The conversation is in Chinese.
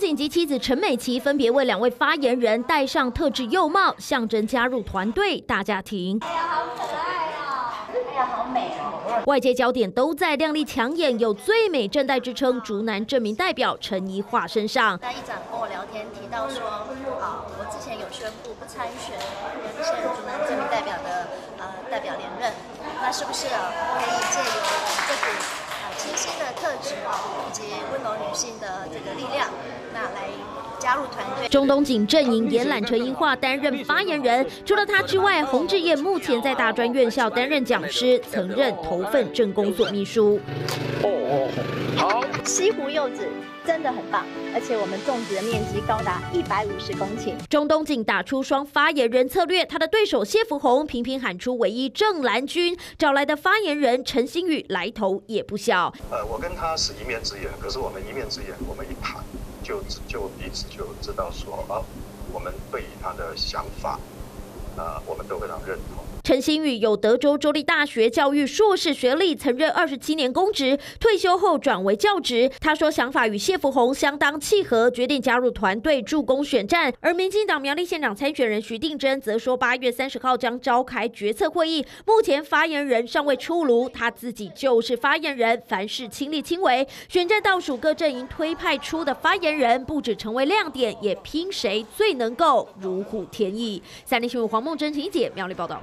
锦及妻子陈美琪分别为两位发言人戴上特制幼帽，象征加入团队大家庭。哎呀，好可爱哦！哎呀，好美哦！外界焦点都在亮丽抢眼、有最美正代之称竹南证明代表陈怡桦身上。那议长跟我聊天提到说，啊，我之前有宣布不参选现任竹南证明代表的呃代表连任，那是不是可以借由这股啊清新的特质啊，以及温柔女性的这个力量，加入团队，中东锦阵营延揽陈英化担任发言人。除了他之外，洪志业目前在大专院校担任讲师，曾任头份政工所秘书。哦哦，好，西湖柚子真的很棒，而且我们种植的面积高达一百五十公顷。中东锦打出双发言人策略，他的对手谢福洪频频喊出唯一正蓝军，找来的发言人陈新宇来头也不小。呃，我跟他是一面之缘，可是我们一面之缘，我们一谈。就就彼此就知道说啊，我们对于他的想法，啊，我们都非常认同。陈新宇有德州州立大学教育硕士学历，曾任二十七年公职，退休后转为教职。他说想法与谢福洪相当契合，决定加入团队助攻选战。而民进党苗栗县长参选人徐定珍则说，八月三十号将召开决策会议，目前发言人尚未出炉，他自己就是发言人，凡事亲力亲为。选战倒数，各阵营推派出的发言人不止成为亮点，也拼谁最能够如虎添翼。三立新闻黄梦珍、秦姐妙丽报道。